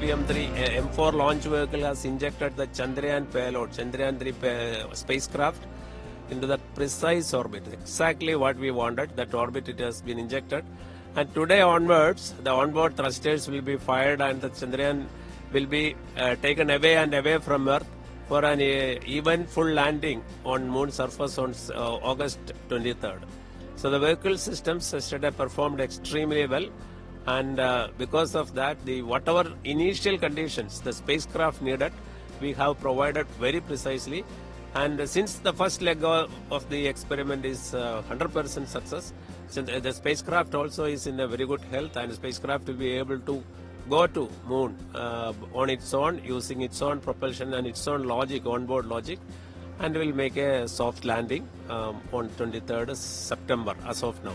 M3, uh, M4 launch vehicle has injected the Chandrayaan payload, Chandrayaan 3 pa- spacecraft into that precise orbit. Exactly what we wanted. That orbit it has been injected. And today onwards, the onboard thrusters will be fired and the Chandrayaan will be uh, taken away and away from Earth for an uh, even full landing on moon surface on uh, August 23rd. So the vehicle systems yesterday performed extremely well, and uh, because of that, the whatever initial conditions the spacecraft needed, we have provided very precisely. And since the first leg of the experiment is uh, 100% success, so the, the spacecraft also is in a very good health, and the spacecraft will be able to go to moon uh, on its own using its own propulsion and its own logic, onboard logic, and will make a soft landing um, on 23rd September as of now.